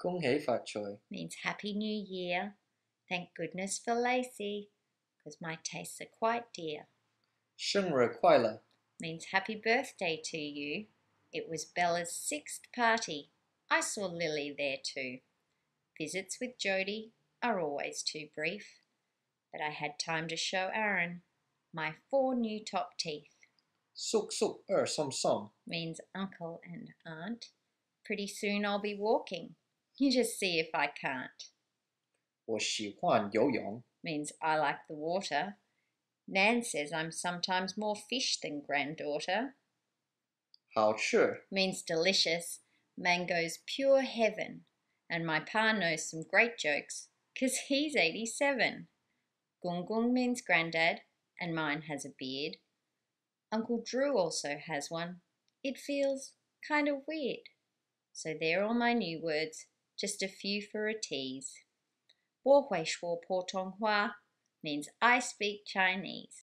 Kung hei fat choy. Means Happy New Year. Thank goodness for Lacey, because my tastes are quite dear. Sheng Re Kuai Le. Means Happy Birthday to you. It was Bella's sixth party. I saw Lily there too. Visits with Jody are always too brief, but I had time to show Aaron my four new top teeth. Suk suk er som som means uncle and aunt. Pretty soon I'll be walking. You just see if I can't. 我喜欢游泳， means I like the water. Nan says I'm sometimes more fish than granddaughter. 好吃， means delicious. Mango's pure heaven. And my pa knows some great jokes, 'cause he's 87. Gung Gung means granddad, and mine has a beard. Uncle Drew also has one. It feels kind of weird. So there are all my new words, just a few for a tease. 我会说普通话 means I speak Chinese.